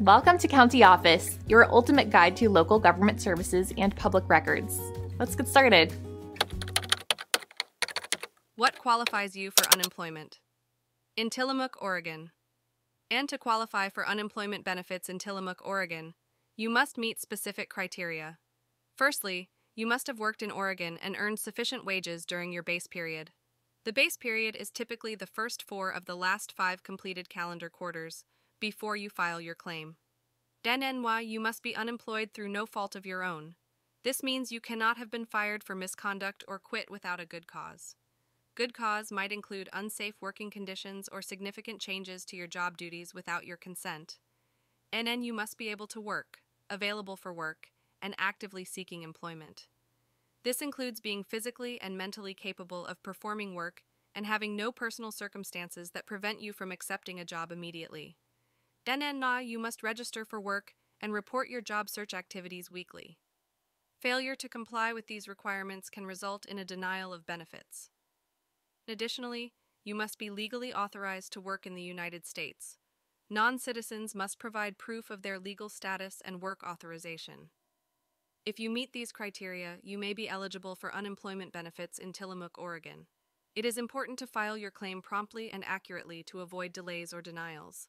Welcome to County Office, your ultimate guide to local government services and public records. Let's get started. What qualifies you for unemployment? In Tillamook, Oregon. And to qualify for unemployment benefits in Tillamook, Oregon, you must meet specific criteria. Firstly, you must have worked in Oregon and earned sufficient wages during your base period. The base period is typically the first four of the last five completed calendar quarters before you file your claim. Then you must be unemployed through no fault of your own. This means you cannot have been fired for misconduct or quit without a good cause. Good cause might include unsafe working conditions or significant changes to your job duties without your consent. NN you must be able to work, available for work, and actively seeking employment. This includes being physically and mentally capable of performing work and having no personal circumstances that prevent you from accepting a job immediately. Then na you must register for work and report your job search activities weekly. Failure to comply with these requirements can result in a denial of benefits. Additionally, you must be legally authorized to work in the United States. Non citizens must provide proof of their legal status and work authorization. If you meet these criteria, you may be eligible for unemployment benefits in Tillamook, Oregon. It is important to file your claim promptly and accurately to avoid delays or denials.